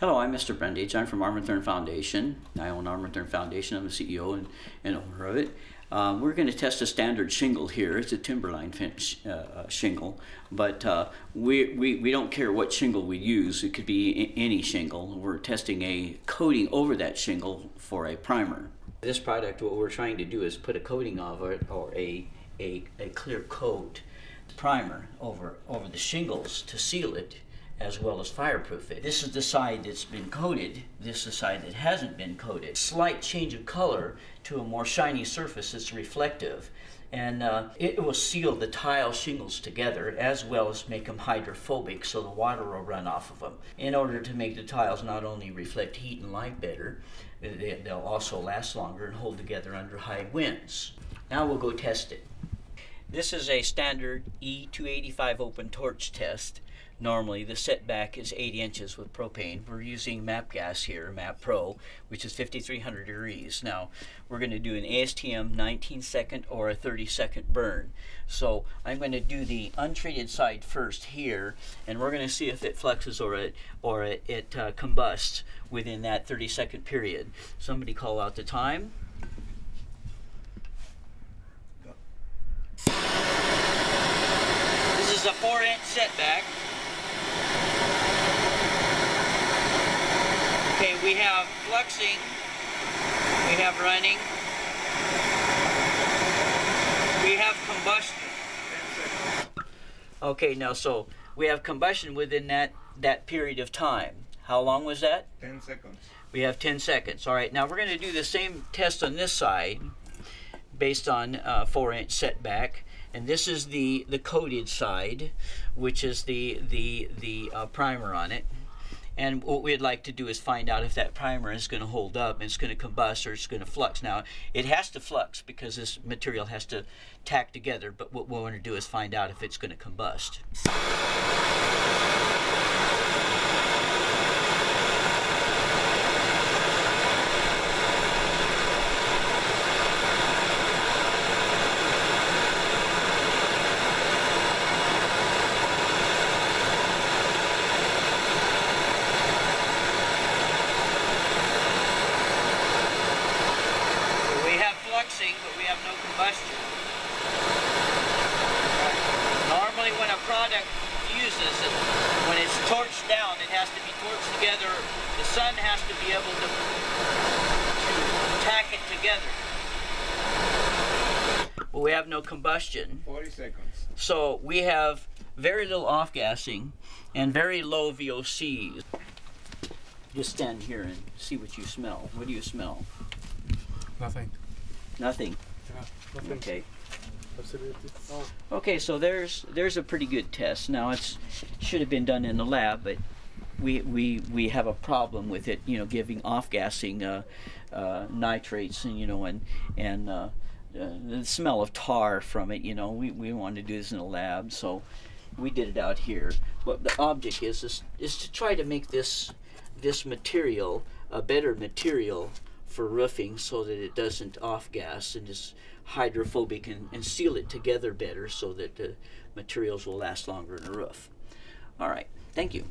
Hello, I'm Mr. Brendage. I'm from Aarmourtherm Foundation. I own Aarmourtherm Foundation. I'm the CEO and, and owner of it. Uh, we're going to test a standard shingle here. It's a timberline sh- uh, uh, shingle, but uh, we, we, we don't care what shingle we use. It could be any shingle. We're testing a coating over that shingle for a primer. This product, what we're trying to do is put a coating of it or a, a, a clear coat primer over, over the shingles to seal it as well as fireproof it. This is the side that's been coated. This is the side that hasn't been coated. Slight change of color to a more shiny surface that's reflective. And uh, it will seal the tile shingles together as well as make them hydrophobic so the water will run off of them. In order to make the tiles not only reflect heat and light better, they'll also last longer and hold together under high winds. Now we'll go test it. This is a standard E285 open torch test. Normally the setback is 8 inches with propane. We're using MAP gas here, MAP Pro, which is 5300 degrees. Now we're going to do an ASTM 19 second or a 30 second burn. So I'm going to do the untreated side first here and we're going to see if it flexes or it, or it, it uh, combusts within that 30 second period. Somebody call out the time. This is a 4 inch setback. Okay, we have fluxing, we have running, we have combustion. Okay, now so we have combustion within that that period of time. How long was that? 10 seconds. We have 10 seconds. All right, now we're going to do the same test on this side based on uh, 4 inch setback. And this is the, the coated side, which is the, the, the uh, primer on it. And what we'd like to do is find out if that primer is going to hold up and it's going to combust or it's going to flux. Now, it has to flux because this material has to tack together, but what we want to do is find out if it's going to combust. We have fluxing, but we have no combustion. Normally when a product fuses, when it's torched down, it has to be torched together. The sun has to be able to, to tack it together. But we have no combustion. 40 seconds. So we have very little off-gassing and very low VOCs. Just stand here and see what you smell. What do you smell? Nothing. Nothing. Okay. Oh. Okay, so there's there's a pretty good test. Now it's should have been done in the lab, but we we we have a problem with it. You know, giving off gassing uh, uh, nitrates and you know and and uh, uh, the smell of tar from it. You know, we we wanted to do this in a lab, so we did it out here. But the object is is, is to try to make this this material a better material for roofing so that it doesn't off gas and is hydrophobic and, and seal it together better so that the materials will last longer in a roof. All right, thank you.